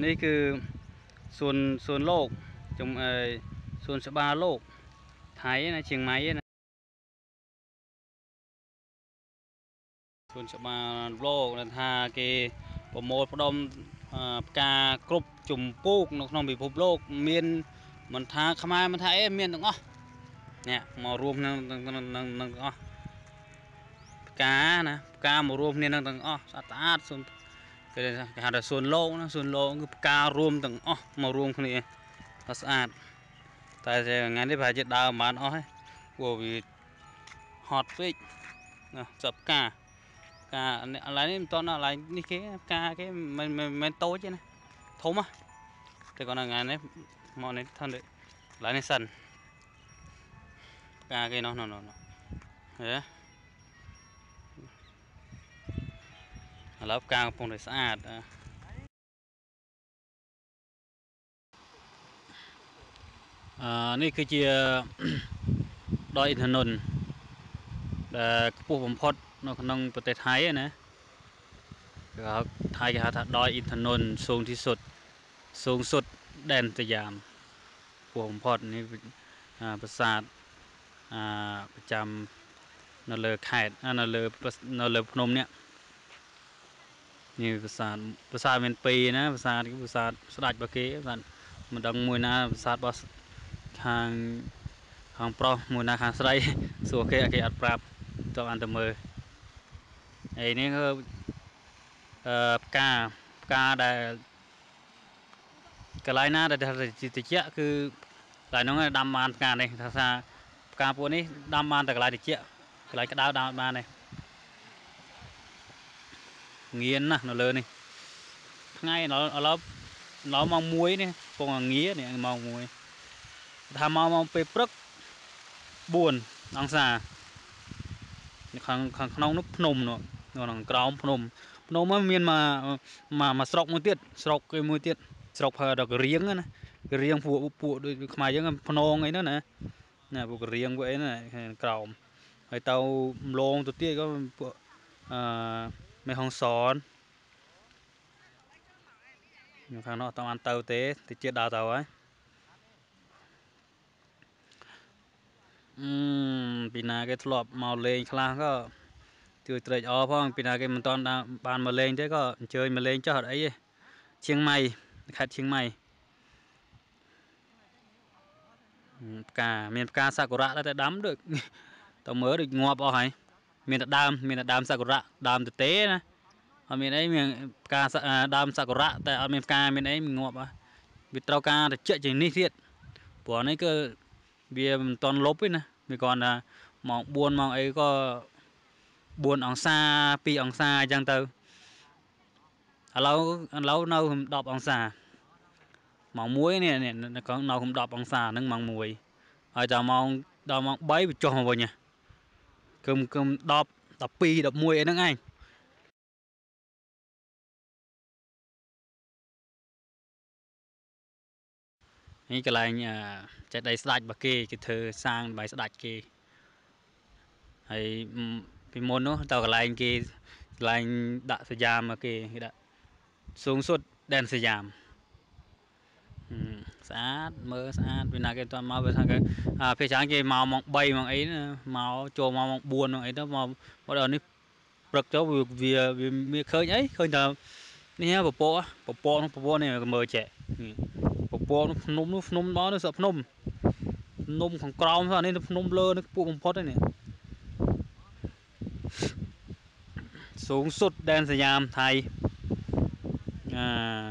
នេះគឺសួនសួនលោកជំអើសួនច្បារលោកថៃណាជាងម៉ៃណាសួនច្បារលោកដែលថាគេប្រមូលផ្ដុំអឺផ្កាគ្រប់ជំពូកនៅក្នុងពិភពលោក មានមិនថាខ្មែរមិនថាអីមានទាំងអស់នេះមករួមនឹងនឹងនឹងទាំងអស់ផ្កាណាផ្កាមករួមគ្នានឹងទាំងអស់ស្អាតស្អាតសួន គេហៅថាសួនលោកណាសួនលោកគឺផ្ការួមទាំងអស់មករួមគ្នាថាស្អាតតែថ្ងៃនេះប្រហែលជាដើរមិនបានអស់ទេព្រោះវាហត់ពេកណាចាប់ផ្កាផ្កាឥឡូវនេះមិនតន់ឥឡូវនេះគេផ្កាគេមិនមិនតូចទេណាធំហ៎តែគាត់ថ្ងៃនេះមកនេះថនឥឡូវនេះសិនផ្កាគេនោះនោះនោះហេ ឥឡូវផ្កាកំពុងតែស្អាតអឺនេះគឺជាដយឥន្ធននដែលខ្ពស់បំផុតនៅក្នុងប្រទេសថៃណាគេហៅថៃគេហៅថាដយឥន្ធននสูงที่สุดสูงสุดแดนสยามខ្ពស់បំផុតនេះប្រាសាទអាប្រចាំនៅលើខេត្តនៅលើនៅលើភ្នំនេះ នេះប្រាសាទប្រាសាទមាន2ណាប្រាសាទគឺប្រាសាទស្ដេចរបស់គេប្រាសាទមិនដឹងមួយណាប្រាសាទរបស់ខាងខាងប្រុសមួយណាខាងស្រីសួរគេគេអត់ប្រាប់តោះអានទៅមើលហើយនេះគឺអឺផ្កាផ្កាដែលកន្លែងណាដែលតិចគឺកន្លែងហ្នឹងដាំបានផ្កានេះថាថាផ្កាពួកនេះដាំបានតែកន្លែងតិចកន្លែងក្តៅដាំបានទេ ងៀនណាស់នៅលើនេះថ្ងៃឥឡូវឥឡូវម៉ោង1នេះពងងានេះម៉ោង1ថាមកមកពេលព្រឹក4អង្សាខាងខាងក្នុងនោះភ្នំនោះក្នុងក្រោមភ្នំភ្នំហ្នឹងមានមកមកស្រុកមួយទៀតស្រុកគេមួយទៀតស្រុកដល់ករៀងណាករៀងពួកពួកដូចខ្មែរយើងភ្នងអីហ្នឹងណាណាពួកករៀងពួកអីណាក្រោមហើយទៅម្លងទៅទៀតក៏ពួកអឺ មេហងសននៅខាងនោះអត់បានទៅទេតិចដើរទៅហើយអឺពីណាគេធ្លាប់មកលេងខ្លះក៏ជួយត្រេកអរផងពីណាគេមិនតន់បានមកលេងទេក៏អញ្ជើញមកលេងចុះអត់អីទេឈៀងម៉ៃខេត្តឈៀងម៉ៃផ្កាមានផ្កាសាគុរៈដែរតែដាំដូចតើមើលដូចងាប់អស់ហើយ មានតែដើមមានតែដើមសាគុរៈដើមទទេណាអត់មានអីមានផ្កាដើមសាគុរៈតែអត់មានផ្កាមានអីងាប់វាត្រូវការត្រជាក់ជាងនេះទៀតព្រោះនេះគឺវាមិនតន់លប់ទេណាវាគ្រាន់តែម៉ោង4ម៉ោងអីក៏4អង្សា2អង្សាអញ្ចឹងទៅឥឡូវឥឡូវនៅ10អង្សាម៉ោង1នេះនៅក្នុង10អង្សាហ្នឹងម៉ោង1ហើយដល់ម៉ោងដល់ម៉ោង3វាចុះមកវិញ គឹមគឹម10 12 11អីហ្នឹងឯងនេះកន្លែងចេតិយស្ដាច់របស់គេគេធ្វើសាងបាយស្ដាច់គេហើយពីមុននោះតើកន្លែងគេកន្លែងដាក់សយាមមកគេគេដាក់សូងសុទ្ធដែនសយាម ស្អាតមើលស្អាតពីណាគេតមកវាថាគេអាភាគច្រើនគេមកម៉ោង3ម៉ោងអីមកចូលមកម៉ោង4ម៉ោងអីទៅមកមកដល់នេះព្រឹកទៅវាវាមានឃើញអីឃើញតែនេះពពកពពកពពកនេះមើលចែពពកភ្នំនោះភ្នំដល់នេះសក់ភ្នំភ្នំខាងក្រោមហ្នឹងនេះភ្នំលើនេះពួកបំផុតនេះสูงสุดแดนสยามไทยอ่า